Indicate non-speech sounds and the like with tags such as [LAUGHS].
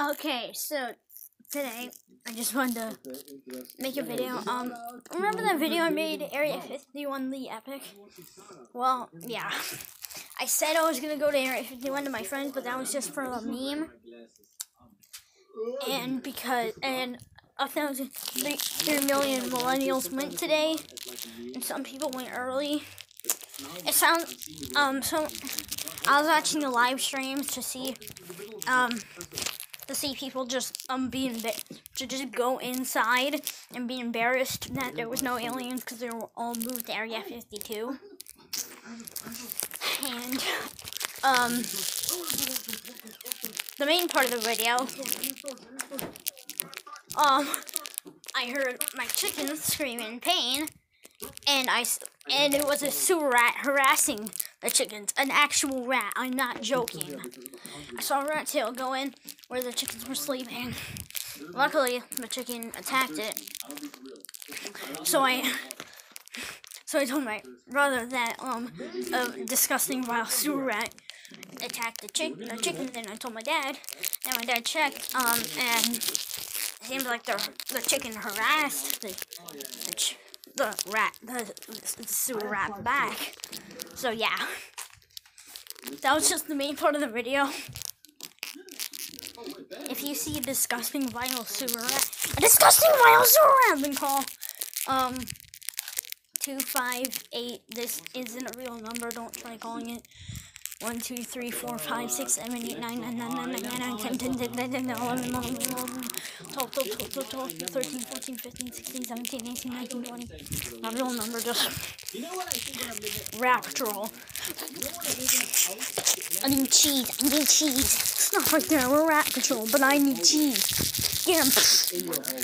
Okay, so today I just wanted to make a video. Um, remember that video I made, Area 51 the Epic? Well, yeah. I said I was gonna go to Area 51 to my friends, but that was just for a meme. And because, and a thousand, three, three million millennials went today, and some people went early. It sounds, um, so I was watching the live streams to see, um, to see people just um being to just go inside and be embarrassed that there was no aliens because they were all moved to Area 52. And um, the main part of the video, um, I heard my chicken scream in pain, and I and it was a sewer rat harassing the chickens, an actual rat. I'm not joking. I saw a rat tail go in where the chickens were sleeping. Luckily, the chicken attacked it. So I, so I told my brother that um, a disgusting wild sewer rat attacked the chick, the chicken. Then I told my dad, and my dad checked, um, and it seemed like the the chicken harassed the the, the rat, the, the sewer rat back. So yeah, that was just the main part of the video. If you see a disgusting vinyl sewer rat, a disgusting vinyl sewer rat, then call um two five eight. This isn't a real number. Don't try calling it. One, two, three, four, five, six, seven, eight, nine, nine, nine, nine, nine, nine, nine, ten, ten, ten, ten, ten, eleven, eleven, eleven, twelve, twelve, twelve, twelve, twelve, thirteen, fourteen, fifteen, sixteen, seventeen, eighteen, nineteen, twenty. Not a real number, just rat patrol. I need cheese. I need cheese. [LAUGHS] Oh, it's not right there. We're rat patrol, but I need cheese. Get him.